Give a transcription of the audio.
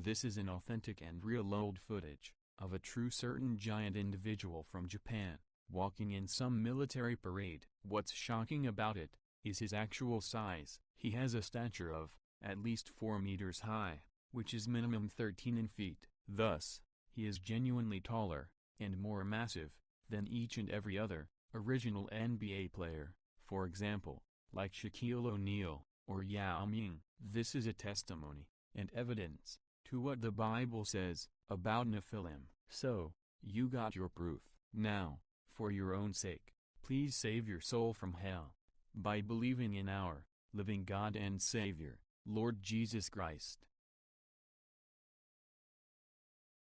This is an authentic and real old footage, of a true certain giant individual from Japan, walking in some military parade. What's shocking about it, is his actual size. He has a stature of, at least 4 meters high, which is minimum 13 in feet. Thus, he is genuinely taller, and more massive, than each and every other, original NBA player, for example, like Shaquille O'Neal, or Yao Ming. This is a testimony, and evidence, to what the Bible says, about Nephilim. So, you got your proof. Now, for your own sake, please save your soul from hell. By believing in our, living God and Savior, Lord Jesus Christ.